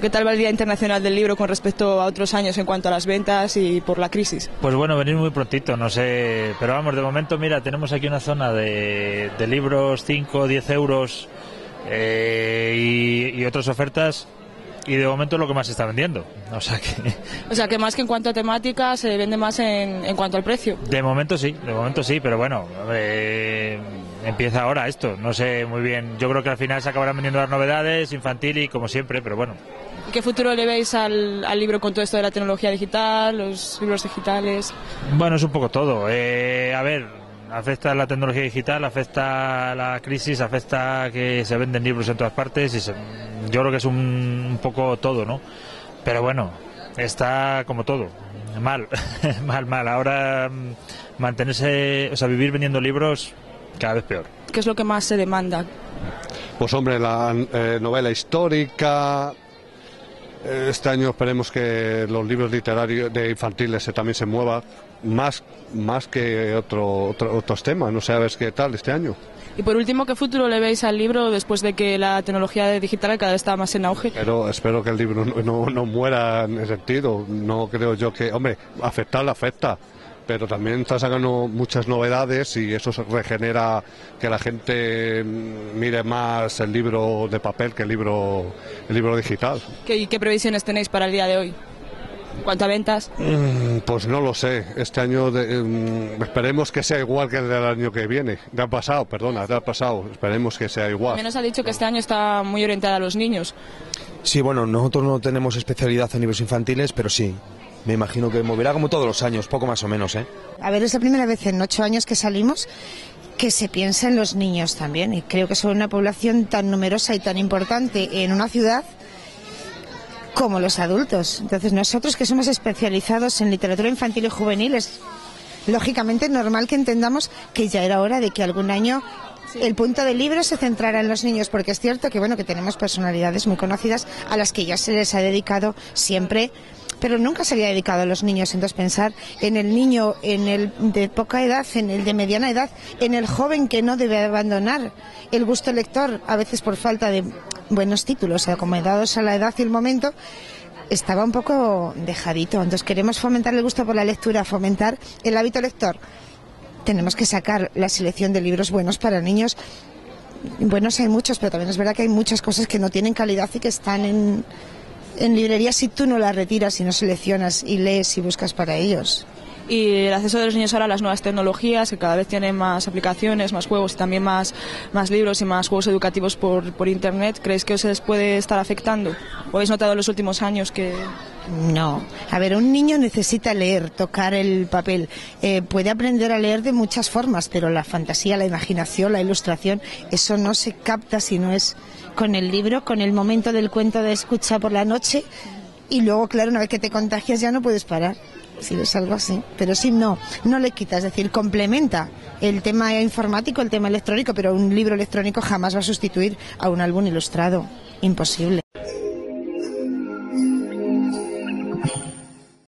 ¿Qué tal va el Día Internacional del Libro con respecto a otros años en cuanto a las ventas y por la crisis? Pues bueno, venir muy prontito, no sé, pero vamos, de momento, mira, tenemos aquí una zona de, libros 5, 10 euros eh, y, y otras ofertas y de momento es lo que más se está vendiendo. O sea que, o sea que más que en cuanto a temática se vende más en, en cuanto al precio. De momento sí, de momento sí, pero bueno, eh, empieza ahora esto. No sé muy bien. Yo creo que al final se acabarán vendiendo las novedades, infantil y como siempre, pero bueno. ¿Qué futuro le veis al, al, libro con todo esto de la tecnología digital, los libros digitales? Bueno, es un poco todo. Eh, a ver, afecta la tecnología digital, afecta la crisis, afecta que se venden libros en todas partes y yo creo que es un, poco todo, ¿no? Pero bueno, está como todo, mal, mal, mal. Ahora mm, mantenerse, o sea, vivir vendiendo libros cada vez peor. ¿Qué es lo que más se demanda? Pues hombre, la eh, novela histórica, este año esperemos que los libros literarios de infantiles también se muevan más, más que otro, otros temas. No sé a ver qué tal este año. Y por último, ¿qué futuro le veis al libro después de que la tecnología digital cada vez está más en auge? Pero espero que el libro no, no, muera en ese sentido. No creo yo que, hombre, afectar afecta pero también está sacando muchas novedades y eso regenera que la gente mire más el libro de papel que el libro, el libro digital. ¿Qué, ¿Qué previsiones tenéis para el día de hoy? ¿Cuánto a ventas? Mm, pues no lo sé. Este año mm, esperemos que sea igual que el del año que viene. De ha pasado, perdona, de ha pasado. Esperemos que sea igual. Menos ha dicho que este año está muy orientada a los niños. Sí, bueno, nosotros no tenemos especialidad en libros infantiles, pero sí, me imagino que moverá como todos los años, poco más o menos, ¿eh? A ver, es la primera vez en ocho años que salimos que se piensa en los niños también. Y creo que son una población tan numerosa y tan importante en una ciudad como los adultos. Entonces, nosotros que somos especializados en literatura infantil y juvenil, es lógicamente normal que entendamos que ya era hora de que algún año el punto del libro se centrara en los niños, porque es cierto que bueno que tenemos personalidades muy conocidas a las que ya se les ha dedicado siempre pero nunca se había dedicado a los niños. Entonces pensar en el niño, en el de poca edad, en el de mediana edad, en el joven que no debe abandonar el gusto lector, a veces por falta de buenos títulos, acomodados a la edad y el momento, estaba un poco dejadito. Entonces queremos fomentar el gusto por la lectura, fomentar el hábito lector. Tenemos que sacar la selección de libros buenos para niños. Buenos hay muchos, pero también es verdad que hay muchas cosas que no tienen calidad y que están en, en librería si tú no las retiras y no seleccionas y lees y buscas para ellos. Y el acceso de los niños ahora a las nuevas tecnologías, que cada vez tienen más aplicaciones, más juegos y también más, más libros y más juegos educativos por, por Internet, ¿crees que se les puede estar afectando? ¿O habéis notado los últimos años que...? No. A ver, un niño necesita leer, tocar el papel. Eh, puede aprender a leer de muchas formas, pero la fantasía, la imaginación, la ilustración, eso no se capta si no es con el libro, con el momento del cuento de escucha por la noche. Y luego, claro, una vez que te contagias ya no puedes parar. Si es algo así. Pero sí, no, no le quita, es decir, complementa el tema informático, el tema electrónico, pero un libro electrónico jamás va a sustituir a un álbum ilustrado. Imposible.